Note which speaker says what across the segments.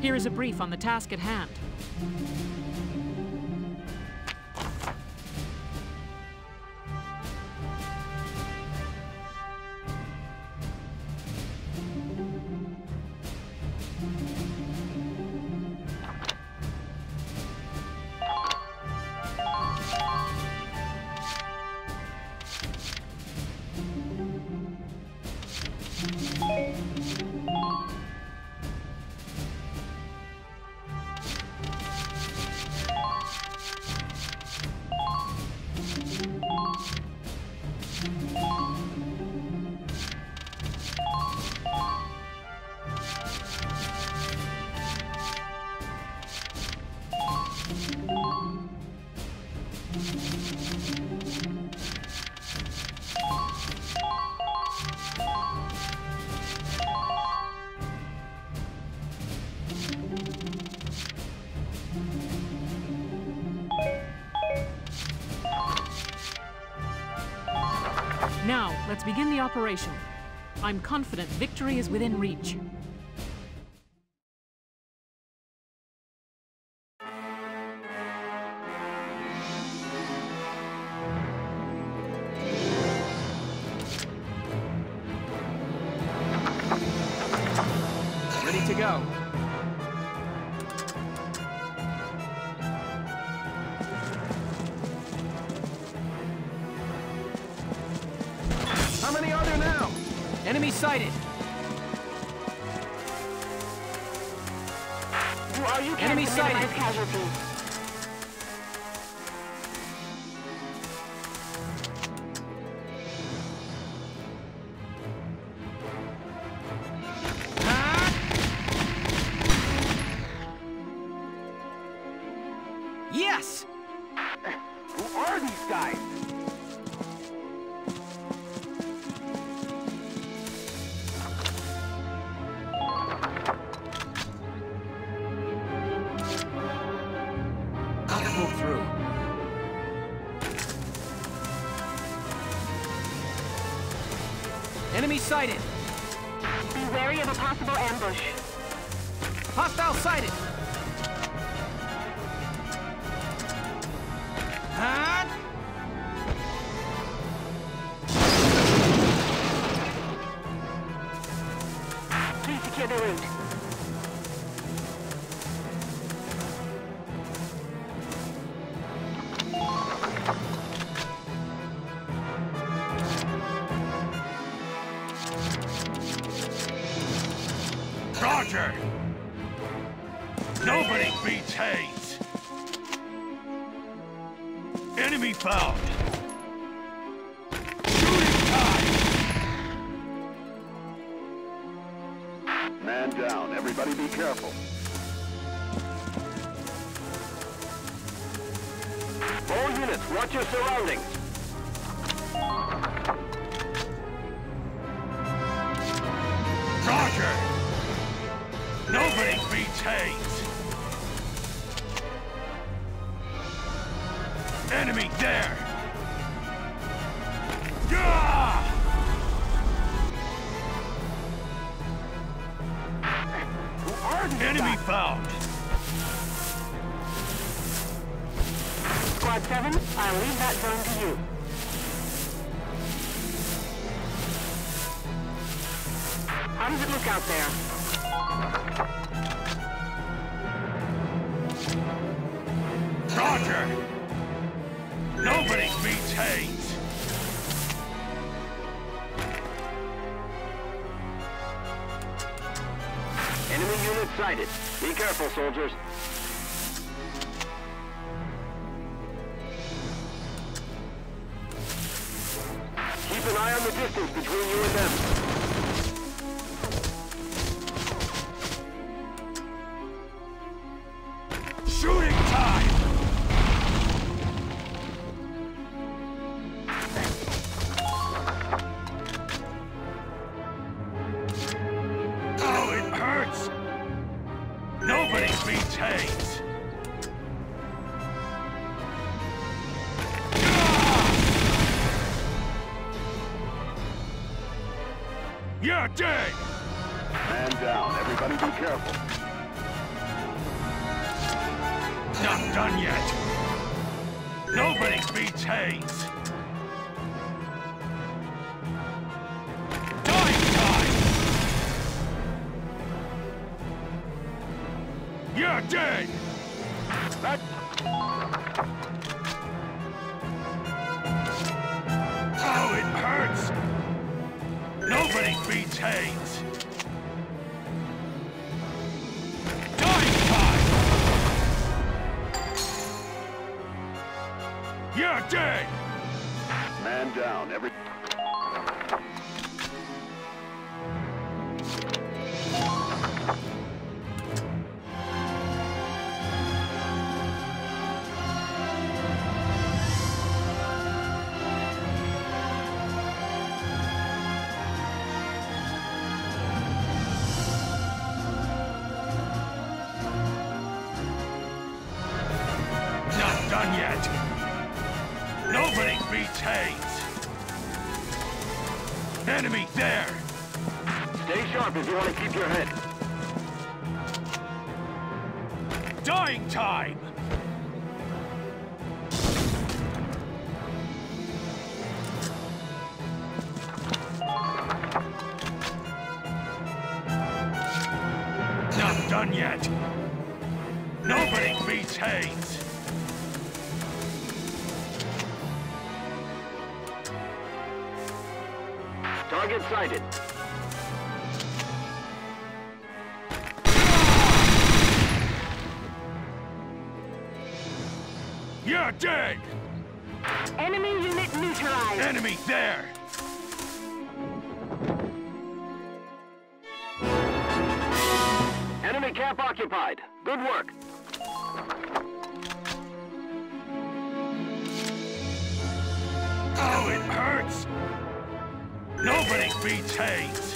Speaker 1: Here is a brief on the task at hand. Now, let's begin the operation. I'm confident victory is within reach.
Speaker 2: Enemy sighted. Enemy sighted. Enemy sighted.
Speaker 3: Be wary of a possible ambush.
Speaker 2: Hostile sighted. Huh?
Speaker 4: Nobody beats Hannes! Enemy found! Shooting time!
Speaker 5: Man down. Everybody be careful.
Speaker 4: All units, watch your surroundings! Roger! Nobody beats Hannes! Enemy there! Gah! Enemy found!
Speaker 3: Squad 7, I'll leave that zone to you. How does it look out there?
Speaker 4: Roger! Nobody beats Hannes!
Speaker 5: Enemy unit sighted. Be careful, soldiers. Keep an eye on the distance between you and them.
Speaker 4: You're dead!
Speaker 5: Man down. Everybody be careful.
Speaker 4: Not done yet. Nobody beats Hannes. Dying time! You're dead! Hannes. Dying time! You're dead!
Speaker 5: Man down, every... sharp if you want to keep your head.
Speaker 4: Dying time. Not done yet. Nobody beats Hannes.
Speaker 5: Target sighted.
Speaker 4: You're dead.
Speaker 3: Enemy unit neutralized.
Speaker 4: Enemy there.
Speaker 5: Enemy camp occupied. Good work.
Speaker 4: Oh, it hurts. Nobody beats Hannes.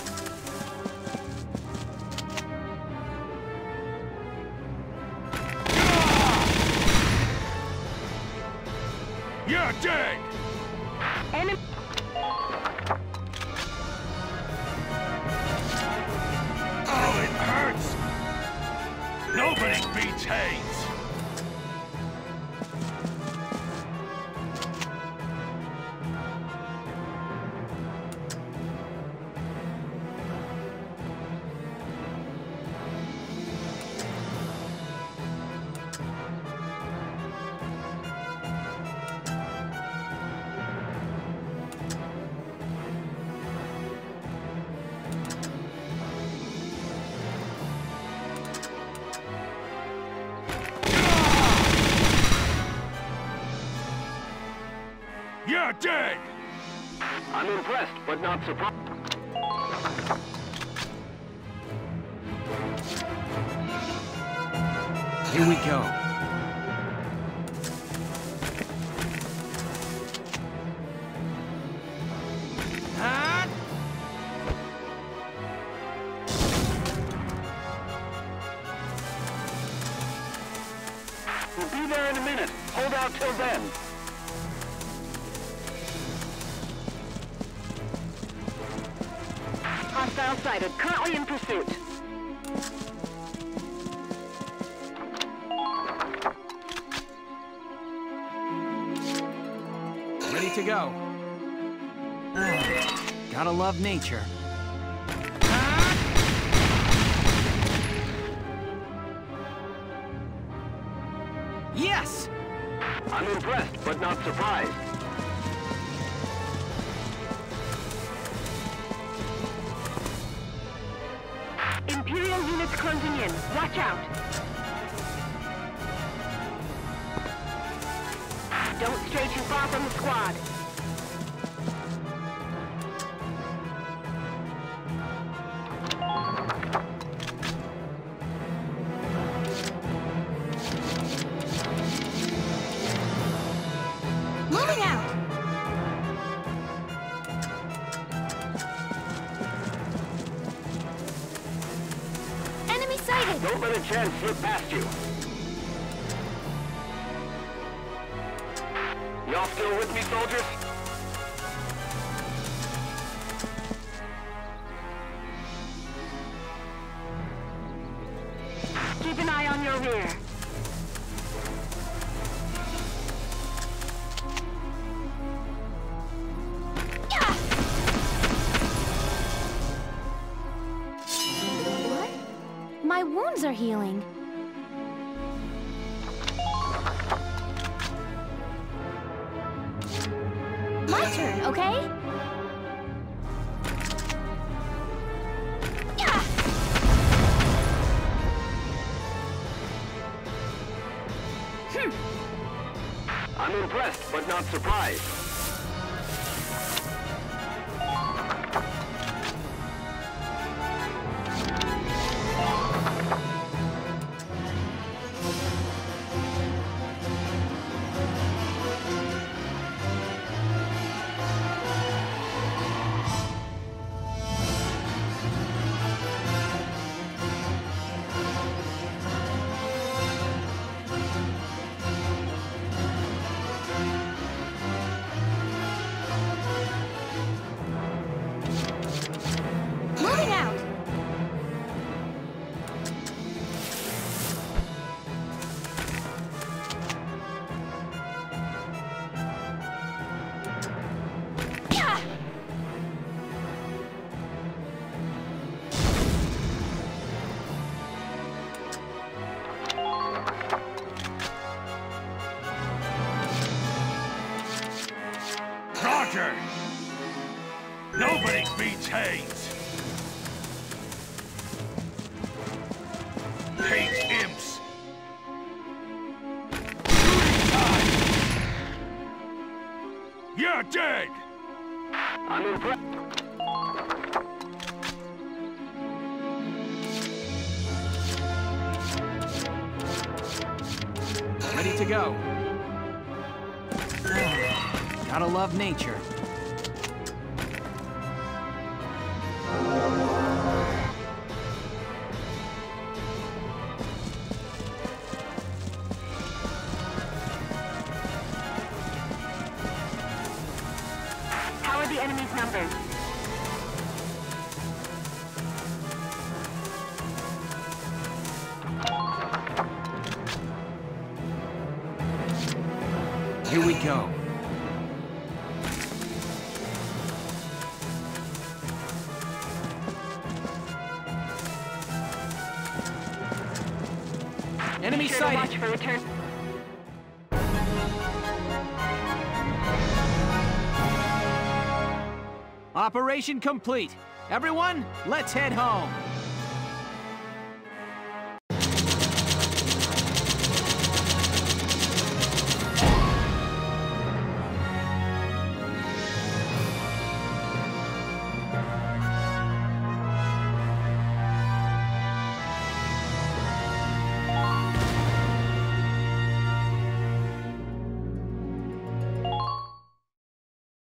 Speaker 4: Nobody beats Hannes! You're dead!
Speaker 5: I'm impressed, but not surprised.
Speaker 2: Here we go. Ah!
Speaker 5: We'll be there in a minute. Hold out till then.
Speaker 3: In pursuit.
Speaker 2: Ready to go. Gotta love nature. Yes!
Speaker 5: I'm impressed, but not surprised.
Speaker 3: Units closing in. Watch out. Don't stray too far from the squad.
Speaker 5: Don't let a chance slip past you. Y'all still with me, soldiers?
Speaker 3: Keep an eye on your rear.
Speaker 6: Wounds are healing. My turn, okay? Yeah!
Speaker 4: I'm impressed, but not surprised.
Speaker 2: Gotta love nature.
Speaker 3: How are the enemy's numbers?
Speaker 2: Here we go.
Speaker 3: For return.
Speaker 2: Operation complete. Everyone, let's head home.